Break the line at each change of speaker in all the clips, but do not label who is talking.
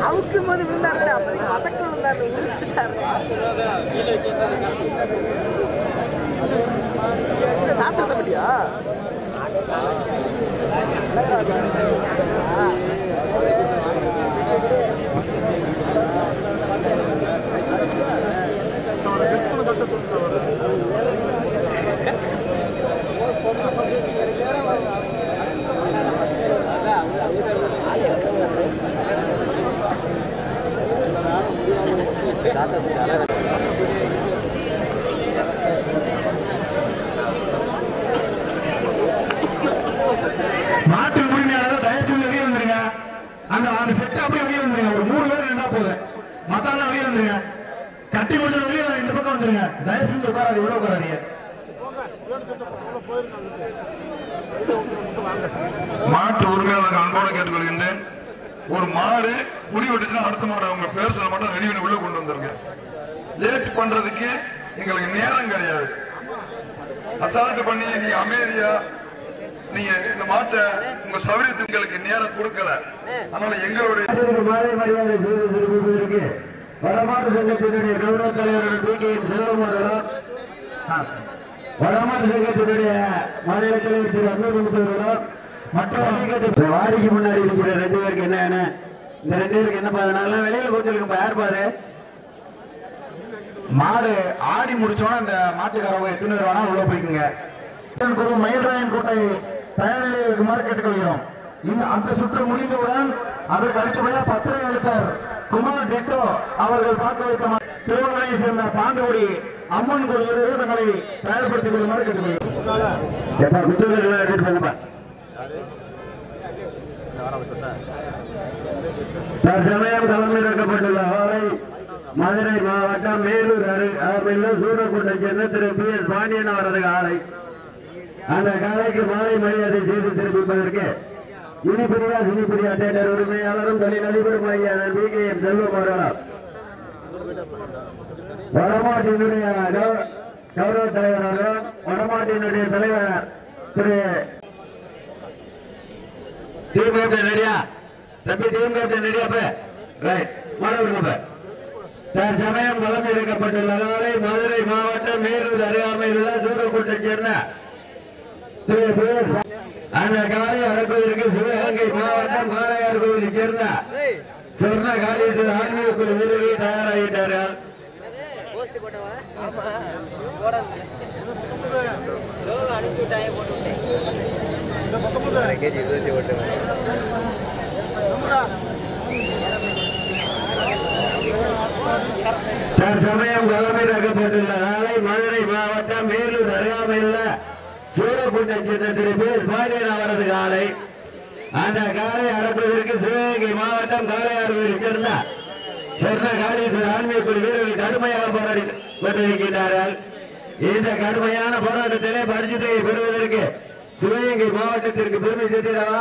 அவுக்கும் போது விழுந்தாரு அப்போதைக்கு மதக்கம் விழுந்தாரு. உருட்டாரு சாப்பிட சாப்பிட்டியா
மாட்டு உரிமையாளர் தயவு செய்து வெளியே வந்துருங்க. அந்த அந்த செட்டு அப்படியே வெளியே வந்துருங்க. ஒரு மூணு பேர் ரெண்டா போதும். மத்தாலாம் வெளியே வந்துருங்க. கட்டி முடிஞ்ச வெளியே இந்த பக்கம் வந்துருங்க. தயவு செஞ்சு உட்காராது இவ்வளவு உட்காராதீங்க.
மாட்டு உரிமையாளர்கள் அன்போடு கேட்டுக்கொள்கின்றேன். ஒரு மாடு குடி விட்டுச்சுன்னா அடுத்த மாடு அவங்க பேர் சொல்ல மட்டும் ரெடி பண்ணி உள்ள கொண்டு வந்துருங்க. லேட் பண்றதுக்கு எங்களுக்கு நேரம் கிடையாது. அசால்ட் பண்ணி நீங்க அமைதியா நீங்க இந்த மாட்டை உங்க சௌரியத்துக்கு எங்களுக்கு நேரம் கொடுக்கல. அதனால எங்களுடைய
வடமாட்டு சங்கத்தினுடைய கௌரவ தலைவர் டி கே. செல்வம் அவர்களும் வடமாட்டு சங்கத்தினுடைய மாநில தலைவர் திரு அவர்களும் மற்ற வாரிக்கு முன்னாடி இருக்கிற ரெண்டு பேருக்கு என்ன என்ன? இந்த ரெண்டு பேருக்கு என்ன பாருனால வெளியில கொடுத்துருக்க யார் பாரு? மாடு ஆடி முடிச்சோன்னா அந்த மாட்டுக்காரவங்க எத்தனை பேர் வேணா உள்ள போய்க்குங்க. மயில்ராயன் கோட்டை தயாரில் இருக்குமாறு கேட்டுக்கொள்கிறோம். இந்த அந்த சுற்று முடிந்தவுடன் அதற்கு அடுத்தபடியாக பத்திரை எழுத்தர் குமார் டெட்டோ. அவர்கள் பார்க்க வைத்த திருவண்ணாமலையை சேர்ந்த பாண்டகுடி அம்மன் கோயில் தங்களை தயார்படுத்திக் கொள்ளுமாறு கேட்டுக்கொள்கிறோம். தற்சமயம் களமிறக்கப்பட்டுள்ள ஆலை மதுரை மாவட்டம் மேலூர் அரு- சூடக்குண்டை சேர்ந்த திரு பி எஸ் பாண்டியன் அவரது ஆலை அந்த காலைக்கு மாலை மரியாதை செய்து திருப்பிப்பதற்கு இனிப்பிரியா சினிப்பிரியா தேட்டர் உரிமையாளரும் தொழில் அதிபரும் ஐயாளர் பி கே எம் செல்வம் அவர்களால். வடமாட்டினுடைய கௌரவ தலைவர் அவர்கள் வடமாட்டினுடைய தலைவர் திரு டீம் கேப்டன் ரெடியா தம்பி டீம் கேப்டன் ரெடியா பே ரைட் மாணவர்கள் தற்சமயம் வளம் எடுக்கப்பட்டுள்ள மதுரை மாவட்டம் மேலூர் அருகாமையில் உள்ள சூரக்கூட்டை சேர்ந்த அந்த காலை அடக்குவதற்கு சிவகங்கை மாவட்டம் மாலையார் கோவிலை சேர்ந்த சொர்ண காளீஸ்வரர் ஆன்மீக குழு வீரர்கள் தயாராகிட்டார்கள்.
போஸ்ட் போட்டு விட்டேன்.
கேஜி இருபத்தி ஓட்டு
தற்சமயம் களமிறக்கப்பட்டுள்ள நாளை மதுரை மாவட்டம் மேலூர் அருகாமையில் சூரக்குண்டை சின்னத்தில் பேர் பி. பாண்டியன் அவரது காலை அந்த காலை அடக்குவதற்கு சிவகங்கை மாவட்டம் காளையார்களில் சேர்ந்த சொர்ண காளீஸ்வரர் ஆன்மீக வீரர்கள் கடுமையாக போராடி கொண்டிருக்கின்றார்கள் இந்த கடுமையான போராட்டத்திலே பரிசுத்தையை பெறுவதற்கு சிவகங்கை மாவட்டத்திற்கு பெருமை சேர்த்திடவா?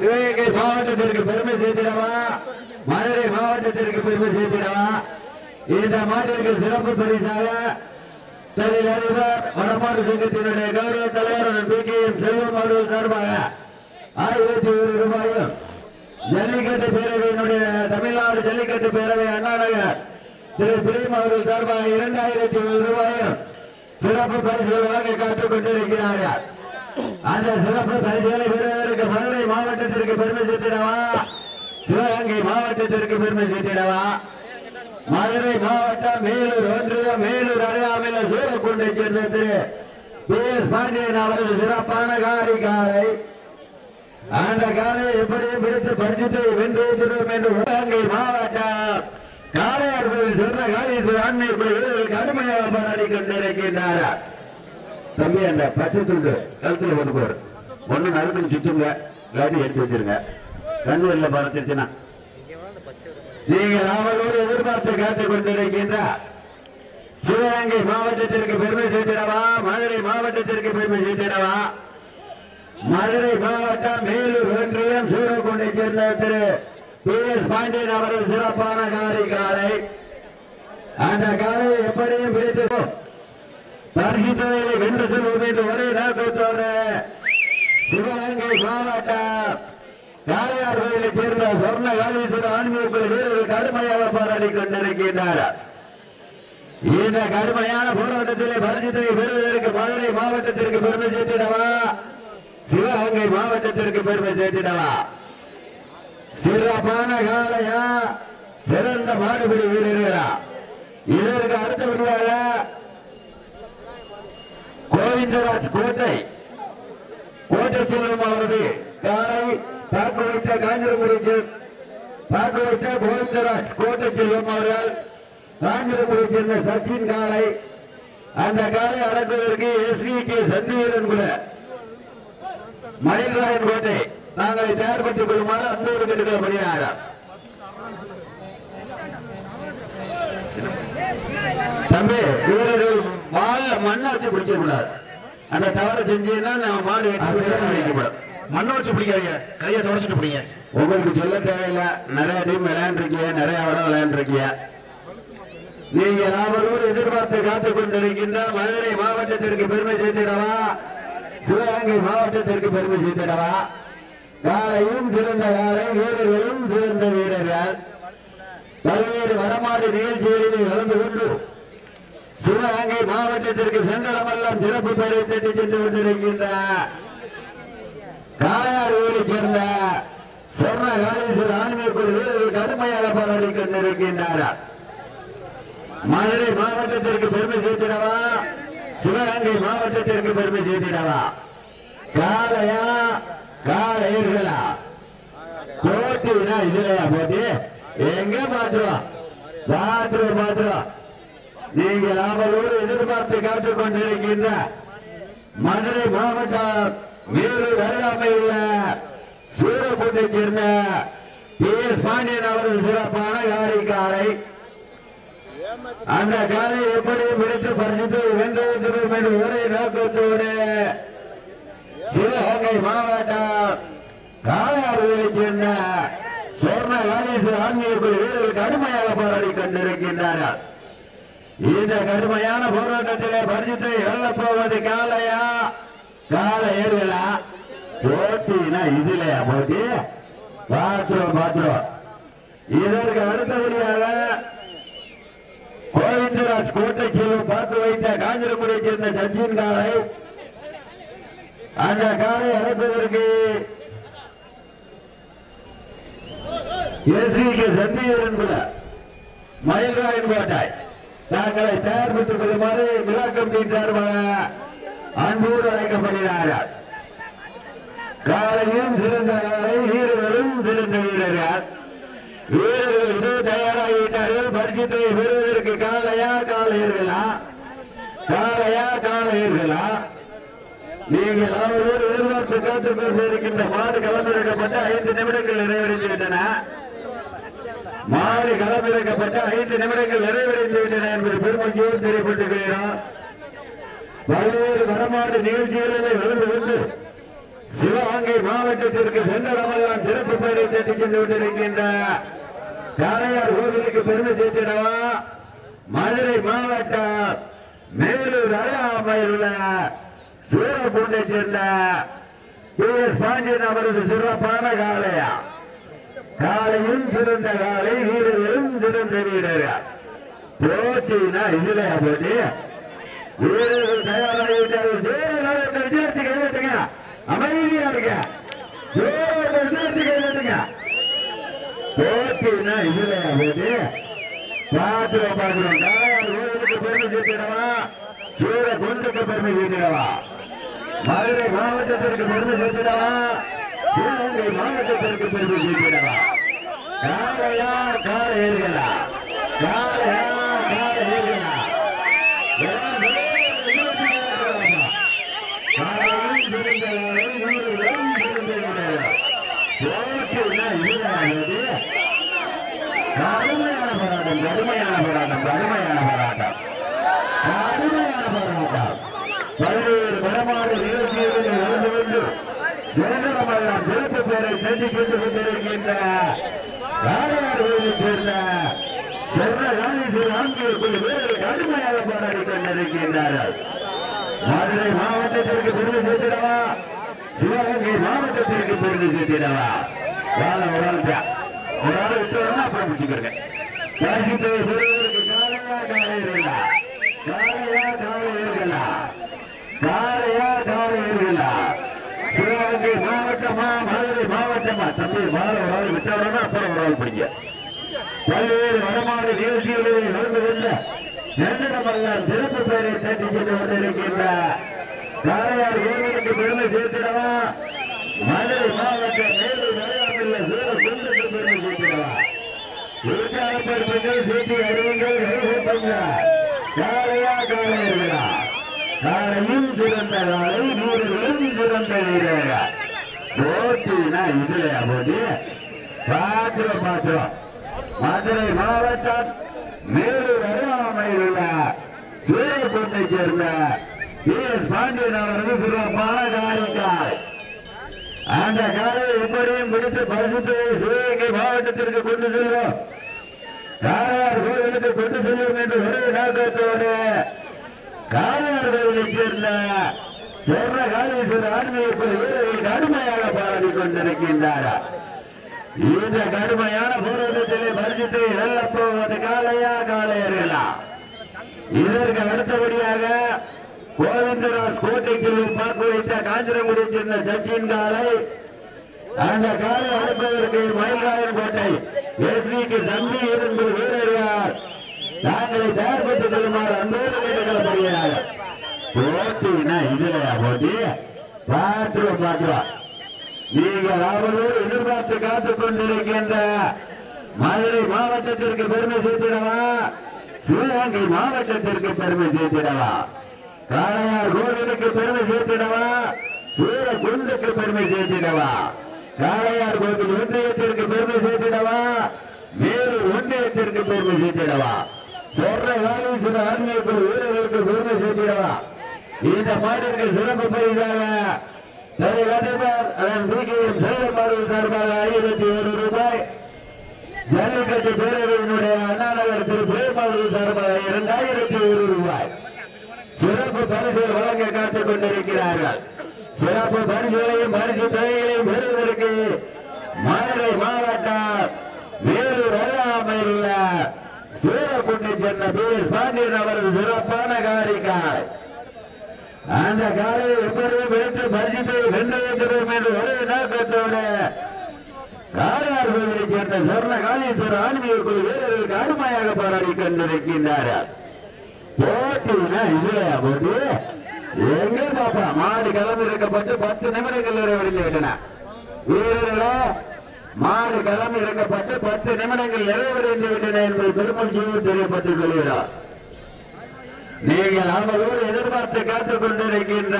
சிவகங்கை மாவட்டத்திற்கு பெருமை சேர்த்திடவா? மதுரை மாவட்டத்திற்கு பெருமை சேர்த்திடவா? இந்த மாட்டிற்கு சிறப்பு பரிசாக தொழில் அதிபர் வடமாடு சங்கத்தினுடைய கௌரவ தலைவர் பி. கே. எம். செல்வம் அவர்கள் சார்பாக ஆயிரத்தி ஒரு ரூபாயும் ஜல்லிக்கட்டு பேரவையினுடைய தமிழ்நாடு ஜல்லிக்கட்டு பேரவை அண்ணா நகர் திரு. பிரேம் அவர்கள் சார்பாக இரண்டாயிரத்தி ஒரு ரூபாயும் சிறப்பு பரிசுகள் வழங்க காத்துக் கொண்டிருக்கிறார்கள் அந்த சிறப்பு பரிசுகளை பெறுவதற்கு மதுரை மாவட்டத்திற்கு பெருமை சேர்த்திடவா? சிவகங்கை மாவட்டத்திற்கு பெருமை சேர்த்திடவா? மதுரை மாவட்டம் மேலூர் ஒன்றியம் மேலூர் அருகாமையில் சூரக்குண்டை சேர்ந்த திரு பி. எஸ். பாண்டியன் அவரது சிறப்பான காரி காலை. அந்த காலையை எப்படியும் பிடித்து பரிசுத்தை வென்று வைத்திருவோம் என்று சிவகங்கை மாவட்டம் காளையார் கோவில் சொன்ன காளீஸ்வரர் ஆண்மை குழு வீரர்கள் கடுமையாக போராடி கொண்டிருக்கின்றார்கள் தம்பி அந்த பச்சை துண்டு கழுத்துல கொண்டு போரு ஒண்ணு நறுக்குன்னு சுத்துங்க காட்டி எடுத்து வச்சிருங்க. கண்ணு இல்ல பறந்துச்சுன்னா நீங்கள் அவளோடு எதிர்பார்த்து காத்துக் கொண்டிருக்கின்ற சிவகங்கை மாவட்டத்திற்கு பெருமை சேர்த்திடவா? மதுரை மாவட்டத்திற்கு பெருமை சேர்த்திடவா? மதுரை மாவட்டம் மேலூர் ஒன்றியம் சூரக்குண்டை சேர்ந்த திரு பிஎஸ் பாண்டியன் அவரது சிறப்பான காலை காலை. அந்த காலையை எப்படியும் பிடித்து பரிசுத்தவைகளை வென்று செல்வோம் என்று ஒரே நோக்கத்தோடு சிவகங்கை மாவட்டம் காளையார் கோயிலைச் சேர்ந்த சொர்ண காளீஸ்வர ஆன்மீக வீரர்கள் கடுமையாக போராடி கொண்டிருக்கின்றனர் இந்த கடுமையான போராட்டத்திலே பரிசுத்தை பெறுவதற்கு மதுரை மாவட்டத்திற்கு பெருமை சேர்த்திடவா? சிவகங்கை மாவட்டத்திற்கு பெருமை சேர்த்திடவா? சிறப்பான காளையா? சிறந்த மாடுபிடி வீரர்களா? இதற்கு அடுத்தபடியாக கோவிந்தராஜ் கோட்டை. கோட்டை செல்வம் அவரது காலை தாக்கு வைத்த காஞ்சிரங்குடி தாக்கு வைத்த கோவிந்தராஜ் கோட்டை செல்வம் அவர்கள் காஞ்சிரங்குடி சேர்ந்த சச்சின் காலை அந்த காலை அடக்குவதற்கு எஸ்வி கே சந்திவீரன் கூட. மயில்ராயன் கோட்டை. நாங்களை தயார்படுத்திக் கொள்ளுமாறு அன்போடு கேட்டுக்கொள்ளப்படுகிறார் தம்பி வீரர்கள் வால்ல மண்ணை வச்சு பிடிக்க கூடாது. அந்த தவறை செஞ்சீங்கன்னா நம்ம மாடு வைக்கப்படும்.
மண்ணை வச்சு பிடிக்காதீங்க. கையை தொடச்சிட்டு பிடிங்க.
உங்களுக்கு சொல்ல தேவையில்லை. நிறைய டீம் விளையாண்டுருக்கீங்க நிறைய இடம் விளையாண்டுருக்கீங்க நீங்க நாமளோடு எதிர்பார்த்து காத்துக் கொண்டிருக்கின்ற மதுரை மாவட்டத்திற்கு பெருமை சேர்த்திடவா? சிவகங்கை மாவட்டத்திற்கு பெருமை சேர்த்திடவா? காலையும் சிறந்த காலை வீரர்களும் சிறந்த வீரர்கள் பல்வேறு வடமாடு நிகழ்ச்சிகளில் கலந்து கொண்டு சிவகங்கை மாவட்டத்திற்கு சென்றடமெல்லாம் சிறப்பு பெயரை தட்டி சென்று கொண்டிருக்கின்ற காளையார் ஊரைச் சேர்ந்த சொன்ன காளீஸ்வரர் ஆன்மீக குழு வீரர்கள் கடுமையாக போராடி கொண்டிருக்கின்றார்கள் மதுரை மாவட்டத்திற்கு பெருமை சேர்த்திடவா? சிவகங்கை மாவட்டத்திற்கு பெருமை சேர்த்திடவா? காளையா காலை விடலாம் போட்டி விடா இல்லையா போட்டி? எங்க பாத்துருவோம் பாத்துருவோம் பாத்துருவோம் நீங்கள் அவளோடு எதிர்பார்த்து காத்துக் கொண்டிருக்கின்ற மதுரை மாவட்டம் வேலூர் உள்ள சூரப்பூட்டை சேர்ந்த பி எஸ் பாண்டியன் அவரது சிறப்பான காரை காலை அந்த காலை எப்படி பிடித்து பரிசுத்து வென்றது என்று ஒரே நோக்கத்தோடு சிவகங்கை மாவட்டம் காளையாறுகளைச் சேர்ந்த சொர்ண காளீஸ்வரர் ஆன்மீக குழு வீரர்கள் கடுமையாக போராடி கொண்டிருக்கின்றார்கள். இந்த கடுமையான போராட்டத்திலே பரிசுத்தை வெல்லப்போவது காளையா? காளையர்களா போட்டினா இதுலயா போட்டி? பாத்துருவோம் பாத்துருவோம் இதற்கு அடுத்தபடியாக கோவிந்தராஜ் கோட்டை செல்வம் பார்த்து வைத்த காஞ்சிரங்குடியை சேர்ந்த சச்சின் காலை அந்த காலை அழைப்பதற்கு எஸ்விக்கு சந்திவீரன் கூட மயில்ராயன் கோட்டாய் தாங்களை தயார்படுத்திக் கொள்ளுமாறு விளக்கம் சார்பாக அன்போடு அழைக்கப்படுகிறார்கள் காலையும் சிறந்த காலை வீரர்களும் சிறந்த வீரர்கள். வீரர்கள் இதோ தயாராகிவிட்டார்கள். பரிசுத்தை பெறுவதற்கு காலையா காலையர்களா? காலையா காலையர்களா? நீங்கள் அவரோடு எதிர்பார்த்து காத்துக் கொண்டிருக்கின்ற மாடு களமிறக்கப்பட்ட ஐந்து நிமிடங்கள் நிறைவடைந்து விட்டன மாடு களமிறக்கப்பட்ட ஐந்து நிமிடங்கள் நிறைவடைந்து விட்டன என்பது பெருமகியோடு தெரியப்பட்டுக் கொள்கிறோம் பல்வேறு வடமாடு நிகழ்ச்சிகளிலே விழுந்து கொண்டு சிவகங்கை மாவட்டத்திற்கு சென்றடமெல்லாம் சிறப்பு பெயரை தட்டி சென்று கொண்டிருக்கின்ற காளையார் கோவிலுக்கு பெருமை சேர்த்திடவா? மதுரை மாவட்டம் மேலூர் அருகாமையில் உள்ள சூரப்பூண்டை சேர்ந்த பி பாண்டியன் அவரது சிறப்பான காளையா? காலையும் சிறந்த காலை வீரர்களும் சிறந்த வீரர்கள் போட்டினா இதுல போட்டி. வீரர்கள் தயாராகிவிட்டார்கள். ஜோரர்கள் விஜயத்தை கைவிட்டுங்க அமைதியா இருக்க ஜோரர்கள் விஜயத்தை கைவிட்டுங்க போட்டினா இதுல போட்டி. பாத்துறோம் பாத்துறோம் காளையார் கோவிலுக்கு பெருமை சேர்த்திடவா சூர குண்டுக்கு பெருமை சேர்த்திடவா மதுரை மாவட்டத்திற்கு பெருமை சேர்த்திடவா? சிவகங்கை மாவட்டத்திற்கு பெருமை சேர்த்திடவா? காளையா காளையர்களா ஏறுகளா காளையர்களா எல்லாம் ஏறுகளா சிறந்தவரை கடுமையான போராட்டம் கடுமையான போராட்டம் கடுமையான போராட்டம் கடுமையான போராட்டம் பல்வேறு வடமாறு நிகழ்ச்சிகளில் கலந்து கொண்டு சுதந்திரமெல்லாம் சிறப்பு பேரை தட்டி சென்று கொண்டிருக்கின்ற ராஜார் கோயிலைச் சேர்ந்த சொர்ண காளீஸ்வரர் ஆண்களுக்கு வீரர்கள் கடுமையாக போராடி கொண்டிருக்கின்றார்கள் மதுரை மாவட்டத்திற்கு பெருமை சேர்த்திடவா சிவகங்கை மாவட்டத்திற்கு பெருமை சேர்த்திடவா வாழ ஒரு ஆள் தான். ஒரு ஆள் விட்டு வரணும் அப்புறம் முடிச்சுக்கிறேன் ராசித்தை பெறுவதற்கு காலையா காலையிர்களா காலையா காலையிர்களா காலையா காலையிர்களா சிவகங்கை மாவட்டமா மதுரை தம்பி வாழ ஒரு ஆள் விட்டு வரணும் அப்புறம் ஒரு ஆள் பிடிங்க. பல்வேறு வடமாடு நிகழ்ச்சிகளில் நடந்து கொண்ட நன்னடமெல்லாம் சிறப்பு பெயரை தட்டி சென்று கொண்டிருக்கின்ற காளையார் கோவிலுக்கு பெருமை சேர்த்திடவா மதுரை மாவட்ட மேலும் வரையாமல் சூர சொந்தத்துக்கு பெருமை சேர்த்திடவா இருக்காரப்பர் பெண்கள் சேர்த்து அறிவுங்கள் நிறைவேற்றுங்க காளையா காளையர்களா காலையும் சிறந்த காலை வீரர்களும் சிறந்த வீரர்கள்? போட்டினா இதுலையா போட்டி பாத்திரம் பாத்திரம். மதுரை மாவட்டம் மேலூர் அருகாமையில் உள்ள சூரியக்கோட்டை சேர்ந்த பி எஸ் பாண்டியன் அவர்கள் சிறப்பான காரிக்காய் அந்த காலையை எப்படியும் முடித்து பரிசுத்தை சிவகங்கை மாவட்டத்திற்கு கொண்டு செல்வோம். காளையார் கோவிலுக்கு கொண்டு செல்வோம் என்று ஒரே நோக்கத்தோடு காளையார் கோவிலை சேர்ந்த சொர்ண காளீஸ்வரர் ஆன்மீக வீரர்கள் கடுமையாக பாராட்டிக் கொண்டிருக்கின்றார்கள். இந்த கடுமையான போராட்டத்திலே பரிசுத்தை வெல்லப் போவது காளையா காளையர்களா? இதற்கு அடுத்தபடியாக கோவிந்தராஜ் கோட்டை செல்லும் பார்க்க வைத்த காஞ்சிரங்குடி சேர்ந்த சச்சின் காலை அந்த காலை அழைப்பதற்கு மயில்காயன் கோட்டை. எஸ்விக்கு சந்தி இருந்து வீரர் யார்? தாங்களை தயார்படுத்திக் கொள்ளுமாறு அன்போடு கேட்டுக்கொள்ளப்படுகிறார் போட்டினா இதுலையா போட்டி? பார்த்துருவோம் பார்த்துருவோம். நீங்கள் அவரோடு எதிர்பார்த்து காத்துக் கொண்டிருக்கின்ற மதுரை மாவட்டத்திற்கு பெருமை சேர்த்திடவா? சிவகங்கை மாவட்டத்திற்கு பெருமை சேர்த்திடவா? காளையார் கோவிலுக்கு பெருமை சேர்த்திடவா? சூரகுண்டுக்கு பெருமை சேர்த்திடவா? காளையார் கோவில் ஒன்றியத்திற்கு பெருமை சேர்த்திடவா? வேறு ஒன்றியத்திற்கு பெருமை சேர்த்திடவா? சொல்ற வேலை சில ஆன்மீக வீரர்களுக்கு பெருமை சேர்த்திடவா? இந்த மாட்டிற்கு சிறப்பு பரிசாக சரி கண்டிப்பார் அதன் பிகேஎம் செல்வமாறு சார்பாக ஆயிரத்தி ஒரு ரூபாய். ஜல்லிக்கட்டு பேரவையினுடைய அண்ணாநகர் திரு பிரேம் அவர்கள் சார்பாக இரண்டாயிரத்தி ஒரு ரூபாய். சிறப்பு பரிசுகள் வழங்க காத்துக் கொண்டிருக்கிறார்கள். சிறப்பு பரிசுகளையும் பரிசு தொகைகளையும் பெறுவதற்கு மதுரை மாவட்டம் வேலூர் அருகாமையில் உள்ள சூரக்குண்டை சென்ற பி எஸ் பாண்டியன் அவரது சிறப்பான காரிக்காய். அந்த காலையை எப்படியும் வைத்து பரிசுத்தை வென்று வைக்கிறோம் என்று ஒரே நோக்கத்தோடு காளையார் கோவிலை சேர்ந்த சொர்ண காளீஸ்வரர் ஆன்மீக குழு வீரர்களுக்கு அருமையாக போராடி கொண்டிருக்கின்றார்கள் போட்டினா இல்லையா போட்டி? எங்க பாப்பா? மாடு கிளம்பி இருக்கப்பட்டு பத்து நிமிடங்கள் நிறைவடைந்து விட்டன வீரர்களே மாடு கிளம்பி இருக்கப்பட்டு பத்து நிமிடங்கள் நிறைவடைந்து விட்டன என்பது பெருமஞ்சியோடு தெரியப்பட்டுக் கொள்கிறார் நீங்கள் அவரோடு எதிர்பார்த்து காத்துக் கொண்டிருக்கின்ற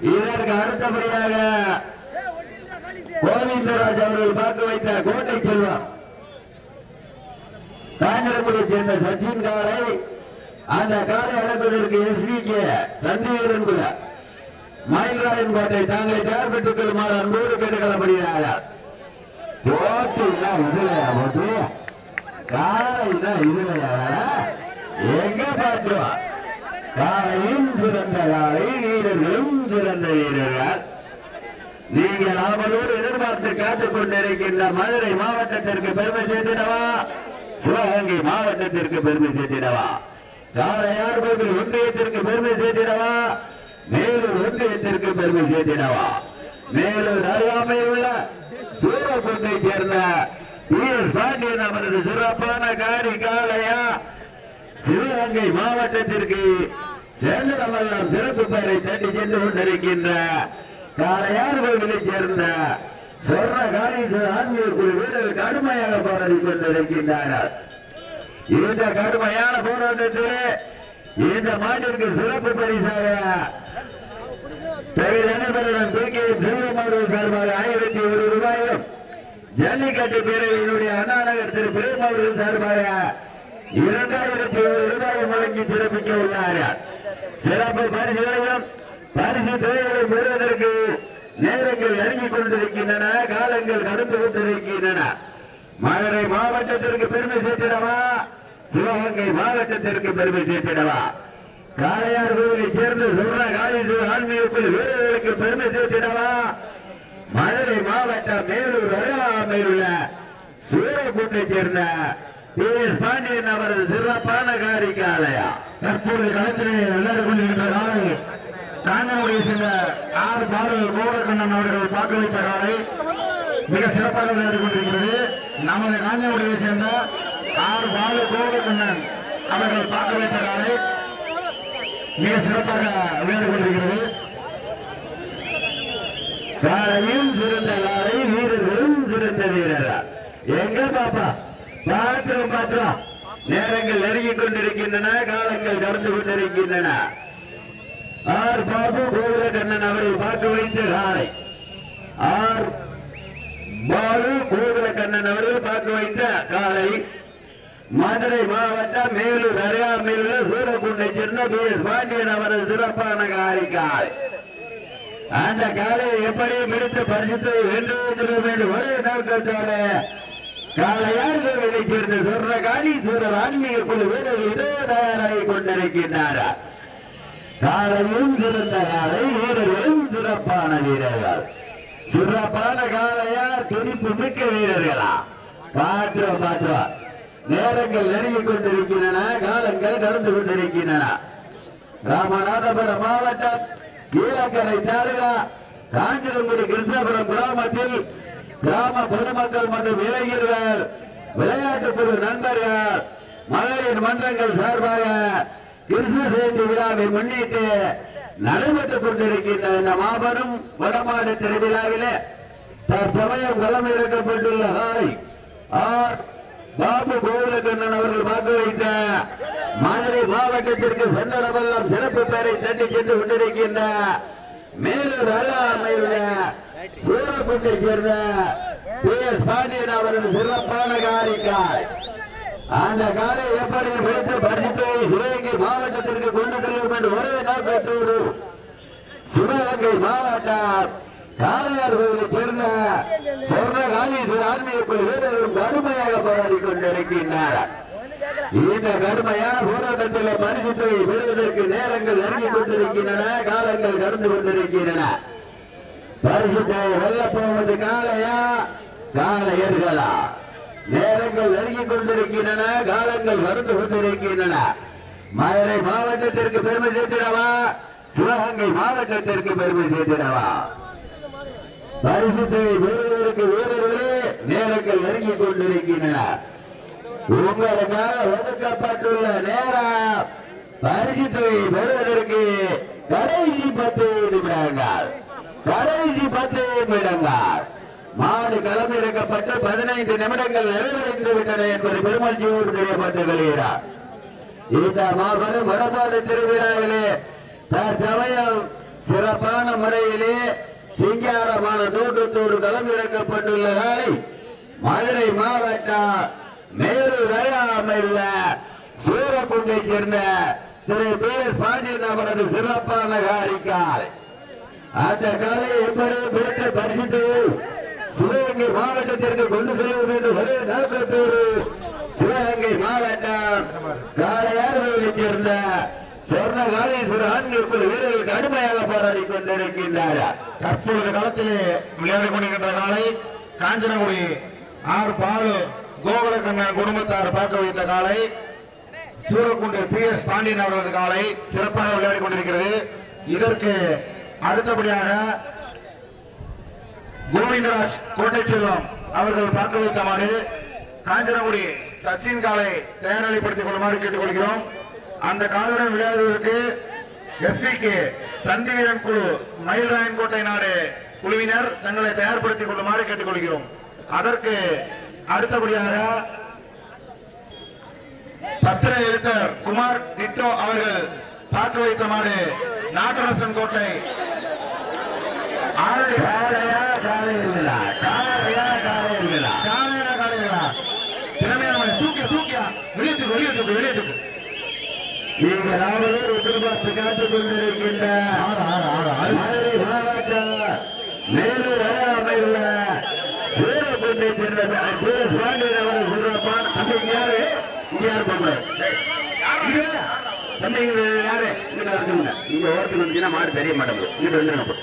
இதற்கு அடுத்தபடியாக கோவிந்தராஜ் அவர்கள் பார்க்க வைத்த கோட்டை செல்வம். காங்கிரமுடியை சேர்ந்த சச்சின் காலை அந்த காலை அடக்குவதற்கு கே சந்தீவரன் கூட. மயில்ராயன் கோட்டை தாங்களை தயார் பெற்றுக் கொள்ளுமாறு அன்போடு கேட்டுக்கொள்ளப்படுகிறார்கள். போட்டினா இதுலையா போட்டு காலைனா இதுலையா? எங்க பார்க்கிறோம்? நாளையும் சிறந்த நாளை வீரர்களும் சிறந்த வீரர்கள் நீங்கள் அவளோடு எதிர்பார்த்து காத்துக் கொண்டிருக்கின்ற மதுரை மாவட்டத்திற்கு பெருமை சேர்த்திடவா? சிவகங்கை மாவட்டத்திற்கு பெருமை சேர்த்திடவா? காளையார் கோவில் ஒன்றியத்திற்கு பெருமை சேர்த்திடவா? மேலூர் ஒன்றியத்திற்கு பெருமை சேர்த்திடவா? மேலூர் அருகாமையில் உள்ள சூரக்குண்டை சேர்ந்த பி பாண்டியன் அவரது சிறப்பான காரி காளையா சிவகங்கை மாவட்டத்திற்கு சேர்ந்தவெல்லாம் சிறப்பு பெயரை தட்டி சென்று கொண்டிருக்கின்ற காளையார் கோவிலை சேர்ந்த சொர்ண காளீஸ்வரர் ஆன்மீக குழு வீரர்கள் கடுமையாக போராடி கொண்டிருக்கின்றனர் இந்த கடுமையான போராட்டத்திலே இந்த மாட்டிற்கு சிறப்பு பரிசாக நண்பருடன் தூக்கி செல்வமாறு சார்பாக ஆயிரத்தி ஒரு ரூபாயும் ஜல்லிக்கட்டு பேரவையினுடைய அண்ணாநகர் திரு பிரேம் அவர்கள் சார்பாக இரண்டாயிரத்தி ஒரு ரூபாய் வழங்கி சிறப்பிக்க உள்ளார் சிறப்பு பரிசுகளையும் பரிசு தொகைகளை பெறுவதற்கு நேரங்கள் நெருங்கிக் கொண்டிருக்கின்றன காலங்கள் கடந்து கொண்டிருக்கின்றன மதுரை மாவட்டத்திற்கு பெருமை சேர்த்திடவா சிவகங்கை மாவட்டத்திற்கு பெருமை சேர்த்திடவா காளையார் கோவிலை சேர்ந்த சொர்ண காளீஸ்வரர் ஆன்மீகத்தில் வீரர்களுக்கு பெருமை சேர்த்திடவா மதுரை மாவட்டம் மேலூர் அருகாமையில் உள்ள சூரக்கூட்டை சேர்ந்த பாண்டியன் அவரது சிறப்பான காரிக்காலயா?
தற்போது களத்திலே விளையாடிக் கொண்டிருக்கின்ற காலை காஞ்சனகுடியை சேர்ந்த ஆறு பாடல் கோவக்கண்ணன் அவர்கள் பார்க்க வைத்த காலை மிக சிறப்பாக விளையாடிக் கொண்டிருக்கிறது. நமது காஞ்சனகுடியை சேர்ந்த ஆறு பாலு கோவக்கண்ணன் அவர்கள் பார்க்க வைத்த காலை மிக சிறப்பாக விளையாடிக் கொண்டிருக்கிறது.
காலையும் சிறந்த காலை வீரர்களும் சிறந்த வீரரா எங்க பாப்பா? பாத்திரம் பாத்திரம் நேரங்கள் நெருங்கிக் கொண்டிருக்கின்றன காலங்கள் கடந்து கொண்டிருக்கின்றன. ஆர் பாபு கோகுலகண்ணன் அவர்கள் பார்த்து வைத்த காலை. ஆர் பாலு கோகுலகண்ணன் அவர்கள் பார்த்து வைத்த காலை. மதுரை மாவட்டம் மேலூர் அருகாமையில் உள்ள சூரக்குண்டை சேர்ந்த பி. எஸ். பாண்டியன் அவரது சிறப்பான காலை காலை. அந்த காலையை எப்படி எடுத்து பரிசுத்தை வென்று வைத்திருக்க வேண்டும்? ஒரே நோக்கத்தோடு காலையார்கள் வேலை சேர்ந்த சொர்ண காளீஸ்வரர் ஆன்மீக குழு வீரர்கள் இதோ தயாராகி கொண்டிருக்கின்றாரா? காலையும் சிறந்த காலை வீரர்களும் சிறப்பான வீரர்கள். சிறப்பான காலையா துடிப்பு மிக்க வீரர்களா? பாத்திரம் பாத்திரம் நேரங்கள் நெருங்கிக் கொண்டிருக்கின்றன காலங்கள் கடந்து கொண்டிருக்கின்றன. ராமநாதபுரம் மாவட்டம் கீழக்கரை தாலுகா காஞ்சிரங்குடி கிருஷ்ணபுரம் கிராமத்தில் கிராம பொதுமக்கள் மற்றும் இளைஞர்கள் விளையாட்டு நண்பர்கள் மகளிர் மன்றங்கள் சார்பாக கிருஷ்ண ஜெயந்தி விழாவை முன்னிட்டு நடைபெற்றுக் கொண்டிருக்கின்ற இந்த மாபெரும் வடமாடு திருவிழாவிலே தற்சமயம் களம் இறக்கப்பட்டுள்ள ஹாய் ஆர். பாபு கோவிலக்கண்ணன் அவர்கள் வாக்கு வைத்த மதுரை மாவட்டத்திற்கு சென்றடமெல்லாம் சிறப்பு பெயரை தட்டி சென்று கொண்டிருக்கின்ற மேலூர் அருகாமையுள்ள சூரக்குட்டை சேர்ந்த பி பாண்டியன் அவரது சிறப்பான காரிக்காய் அந்த காலை எப்படி வைத்து பரிசுத்தை சிவகங்கை மாவட்டத்திற்கு கொண்டு செல்லும் என்று ஒரே நோக்கத்தோடு சிவகங்கை மாவட்டம். காளையார் கோவிலை சேர்ந்த சொர்ண காளீஸ்வரர் ஆன்மீக வீரர்களும் கடுமையாக போராடி கொண்டிருக்கின்றனர். இந்த கடுமையான போராட்டத்தில் பரிசு தொகை பெறுவதற்கு நேரங்கள் நெருங்கிக் கொண்டிருக்கின்றன காலங்கள் கடந்து கொண்டிருக்கின்றன. பரிசுத்தை வெல்லப் போவது காளையா? காளையர்களா? நேரங்கள் நெருங்கிக் கொண்டிருக்கின்றன காலங்கள் கடந்து கொண்டிருக்கின்றன. மதுரை மாவட்டத்திற்கு பெருமை சேர்த்திடவா? சிவகங்கை மாவட்டத்திற்கு பெருமை சேர்த்திடவா? பரிசுத்தை பெறுவதற்கு வீரர்களே நேரங்கள் நெருங்கிக் கொண்டிருக்கின்றன. உங்களுக்காக ஒதுக்கப்பட்டுள்ள நேரம் பரிசுத்தை பெறுவதற்கு கடைசி பத்து நிமிடங்கள். கடைசி பத்து நிமிடங்கள். மாடு களமிறக்கப்பட்டு பதினைந்து நிமிடங்கள் நிறைவடைந்து விட்டன என்பது பெருமதியோடு தெரியப்பட்டு வருகிறார் இந்த மாபெரும் வடபாடு திருவிழாவிலே தற்சமயம் சிறப்பான முறையிலே சிங்காரமான தோட்டத்தோடு களமிறக்கப்பட்டுள்ள நாளை மதுரை மாவட்டம் மேலு அருகாமையில் சூரக்குண்டை சேர்ந்த திரு பி எஸ் பாண்டியன் அவரது சிறப்பான காரிக்காலை. அந்த காலை எப்படி பிடித்து பரிசித்து சிவகங்கை மாவட்டத்திற்கு கொண்டு செல்வோம் என்று ஒரே நோக்கத்தோடு சிவகங்கை மாவட்டம் காளையார்களில் சேர்ந்த சொர்ண காளீஸ்வரர் ஆண்களுக்குள் வீரர்களுக்கு கடுமையாக போராடி கொண்டிருக்கின்றார்.
தற்பொழுது காலத்திலே விளையாடிக் கொண்டிருக்கின்ற காலை காஞ்சனகுடி ஆறு பாலு கோகுலக்கண்ணன் குடும்பத்தார் பார்க்க வைத்த காலை சூரக்குண்டு பி எஸ் பாண்டியன் அவர்களது காலை சிறப்பாக விளையாடிக் கொண்டிருக்கிறது. இதற்கு அடுத்தபடியாக கோவிந்தராஜ் கோட்டை செல்வம் அவர்கள் பார்க்க வைத்த மாடு காஞ்சனகுடி சச்சின் காலை தயார்நிலைப்படுத்திக் கொள்ளுமாறு கேட்டுக்கொள்கிறோம். அந்த காலுடன் விளையாடுவதற்கு எஸ்பிகே தந்தி வீரன் குழு மயில்ராயன் கோட்டை நாடு குழுவினர் தங்களை தயார்படுத்திக் கொள்ளுமாறு கேட்டுக்கொள்கிறோம். அதற்கு அடுத்தபடியாக பத்திர எழுத்தர் குமார் டிட்டோ அவர்கள் பார்க்க வைத்த மாடு நாட்டரசன் கோட்டை ஆல்ரெடி
எதிர்பார்த்து காத்துக் கொண்டிருக்கின்ற மதுரை மாவட்டம் மேலூர் அருகாமையில் சூர பாண்டியன் அவர்கள் சிறப்பான தம்பி யாரு இங்க யாரு பொம்பளை தம்பி யாரு இங்க இங்க வந்துச்சுன்னா மாடு தெரிய மாட்டேங்குது வந்துருங்க.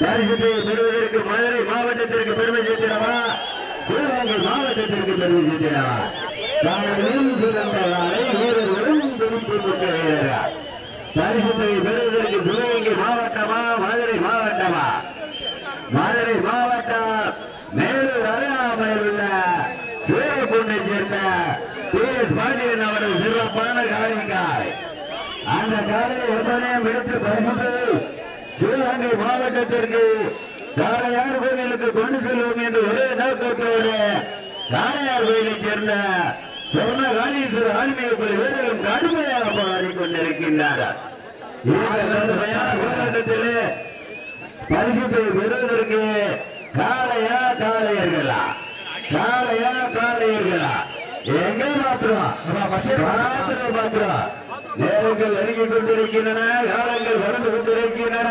பரிசுத்தை பெறுவதற்கு மதுரை மாவட்டத்திற்கு பெருமை சேர்த்திடவா? சிவகங்கை மாவட்டத்திற்கு பெருமை சேர்த்திடவா? தாயும் சிறந்த நாளை வீரர்களும் துணிப்பு மிக்க வீரர்கள் பரிசுத்தை பெறுவதற்கு சிவகங்கை மாவட்டமா மதுரை மாவட்டமா? மதுரை மாவட்டம் மேலூர் அருகாமையில் உள்ள சூரக்குண்டை சேர்ந்த பி எஸ் பாண்டியன் அவர்கள் சிறப்பான காரிக்காய் அந்த காலையை எவ்வளவு எடுத்து பரிசுத்தது சிவகங்கை மாவட்டத்திற்கு தாரையார் கோயிலுக்கு கொண்டு செல்வோம் என்று ஒரே நோக்கத்தோடு தாரையார் கோயிலைச் சேர்ந்த சொர்ண காளீஸ்வரர் ஆன்மீக குழு வீரர்கள் கடுமையாக போராடி கொண்டிருக்கின்றார்கள் போராட்டத்திலே பரிசுத்தை பெறுவதற்கு காலையா காலையர்களா காலையா காலையர்களா எங்க மாத்திரம்? மாத்திரம் மாத்திரம். நேரங்கள் நெருங்கிக் கொண்டிருக்கின்றன காலங்கள் வளர்ந்து கொண்டிருக்கின்றன.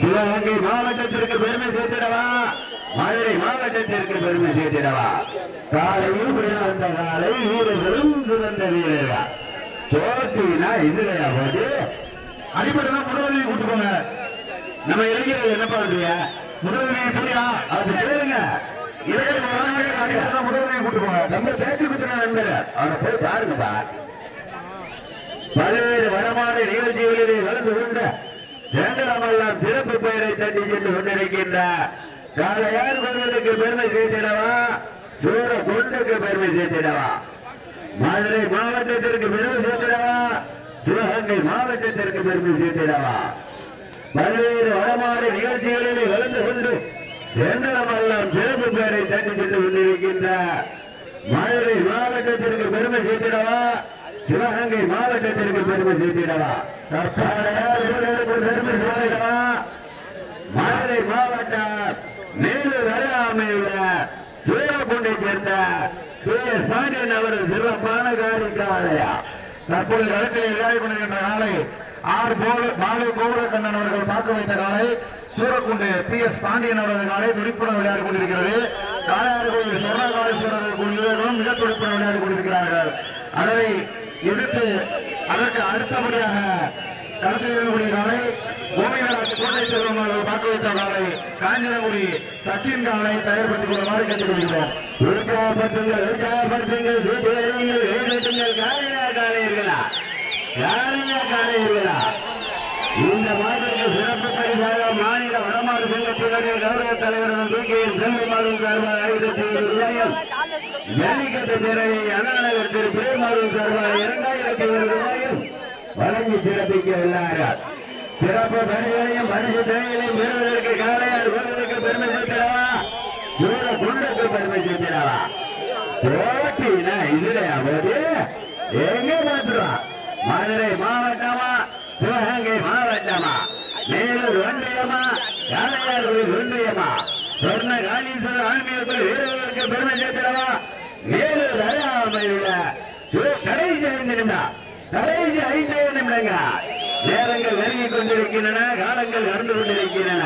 சிவகங்கை மாவட்டத்திற்கு பெருமை சேர்த்திடவா? மதுரை மாவட்டத்திற்கு பெருமை சேர்த்திடவா? காலையில் விளையாண்ட காலை வீரர்களும் சிறந்த வீரர்கள் போட்டினா இதுலையா போது அடிப்படை முதலுதவி கூட்டு போங்க. நம்ம இளைஞர்கள் என்ன பண்றீங்க? முதலுதவி புரியா அது கேளுங்க. முதலுதவி கூட்டு போங்க. நம்ம பேச்சு குத்துற நண்பர். அவனை போய் பாருங்கப்பா. பல்வேறு வளமான நிகழ்ச்சிகளிலே கலந்து கொண்ட ஜெண்டலமெல்லாம் சிறப்பு பெயரை தட்டி சென்று கொண்டிருக்கின்ற காலையார் கொள்வதற்கு பெருமை சேர்த்திடவா? சூர கொண்டுக்கு பெருமை சேர்த்திடவா? மதுரை மாவட்டத்திற்கு பெருமை சேர்த்திடவா? சிவகங்கை மாவட்டத்திற்கு பெருமை சேர்த்திடவா? பல்வேறு வளமான நிகழ்ச்சிகளிலே கலந்து கொண்டு ஜெண்டலமெல்லாம் சிறப்பு பெயரை தட்டி சென்று கொண்டிருக்கின்ற மதுரை மாவட்டத்திற்கு பெருமை சேர்த்திடவா? சிவகங்கை மாவட்டத்திற்கு பெருமை சேர்த்திடவா? பெருமை சேர்த்திடவா? மதுரை மாவட்டம் மேலூர் அருகாமையுள்ள சூரக்குண்டை சேர்ந்த கே. எஸ் பாண்டியன் சிறப்பான காரிக்காலையா?
தற்போது களத்தில் விளையாடி கொண்டிருக்கின்ற காலை ஆறு போல மாலை கோபுரக்கண்ணன் அவர்கள் பார்க்க வைத்த காலை சூரக்குண்டு பி. எஸ். பாண்டியன் அவர்கள் காலை துடிப்புடன் விளையாடி கொண்டிருக்கிறது. காளையார் கோயில் சொர்ணகாலேஸ்வரர் கோயில் மிக துடிப்புடன் விளையாடி கொண்டிருக்கிறார்கள். அதனை இழுத்து அதற்கு அடுத்தபடியாக களத்தில் இருக்கக்கூடிய காலை கோவிந்தராஜ் கோட்டை செல்வம் அவர்கள் பார்க்க வைத்த காலை காஞ்சனகுடி சச்சின் காலை தயார்படுத்திக் கொள்ளுமாறு கேட்டுக்கொள்கிறோம்
உற்சாகப்படுத்துங்கள் உற்சாகப்படுத்துங்கள் சீட்டுகள் எழுதுங்கள் காலையா காலையர்களா? காலையா காலையர்களா? இந்த மாதத்துக்கு சிறப்பு பரிசாக மாநில வடமாறு சங்கத்தினுடைய கௌரவ தலைவர் தூக்கியின் செல்வமாறு சார்பாக ஆயிரத்தி ஐநூறு ஜல்லிக்கட்டு பேரவை அண்ணாநகர் திரு பிரேமாறும் சார்பாக இரண்டாயிரத்தி ஐநூறு ரூபாயும் வழங்கி சிறப்பிக்க உள்ளார்கள் சிறப்பு பணிகளையும் பரிசு திரைகளையும் பெறுவதற்கு காலையார் பெறுவதற்கு பெருமை சேர்க்கிறவா சூர குண்டுக்கு பெருமை சேர்க்கிறவா போட்டினா இதுலையா போது எங்க மாத்துறோம் மதுரை மாவட்டமா? சிவகங்கை மாவட்டமா? மேலூர் ஒன்றியமா? காலையார் ஒன்றியமா? சொன்ன காளீஸ்வரர் ஆன்மீகத்தில் வீரர்களுக்கு பெருமை சேர்த்திடவா? வேறு அருகாமையில் கடைசி ஐந்து நிமிடம். கடைசி ஐந்து நிமிடங்க. நேரங்கள் நெருங்கிக் கொண்டிருக்கின்றன காலங்கள் நடந்து கொண்டிருக்கின்றன.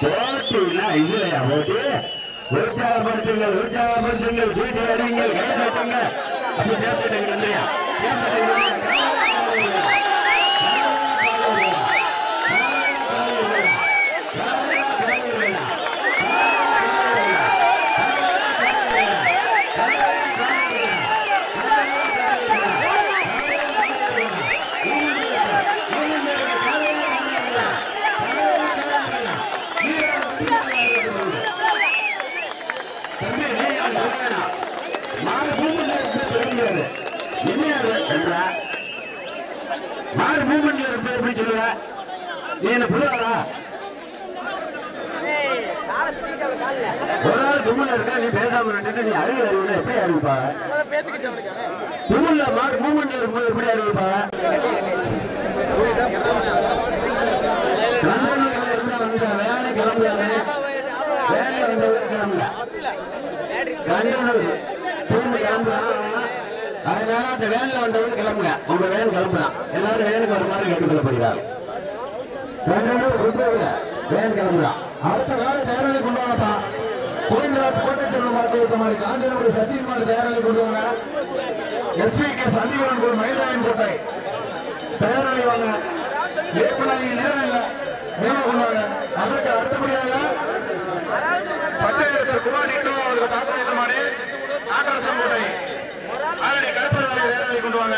போட்டினா இல்லையா போட்டி? உற்சாகப்படுத்துங்கள் உற்சாகப்படுத்துங்கள் சீட்டு அடிங்கள் கைதட்டுங்கள் அப்படி சேர்த்துட்டீங்க இல்லையா? மூமெண்ட்ல சொல்லுவ நீ என்ன புரியவா ஒரு நாள் தும்முல இருக்க? நீ பேசாம நீ அறிவு அறிவுல எப்படி அறிவிப்பா தும்முல மாடு இருக்கும்போது எப்படி அறிவிப்பா இருந்தா வேலை கிளம்புறாங்க. வேலை கிளம்புல அந்த வந்தவங்க கிளம்புங்க. உங்க வேன் கிளம்பலாம் எல்லாரும் வேனுக்கு வருமாறு கேட்டுக்கொள்ளப்படுகிறார் கண்டனூர் சுத்தவில்ல வேன் கிளம்பலாம்
அடுத்த கால தேர்தலை கொண்டு வாங்கப்பா கோவிந்தராஜ் கோட்டை செல்வம் பார்க்க மாதிரி காஞ்சனகுடி சச்சின் தேர்தலை கொண்டு வாங்க. எஸ்பி கே சந்திகரன் கோயில் மயிலாயன் கோட்டை. தேர்தலை வாங்க. ஏற்படாதீங்க நேரம் இல்லை. நேரம் கொண்டாங்க அதற்கு அடுத்தபடியாக பத்தாயிரத்தில் குமாரிட்டும் அவருக்கு தாக்கல் மாடி ஆக்கரசம் கோட்டை அதனுடைய கருப்பதை கொண்டு வாங்க.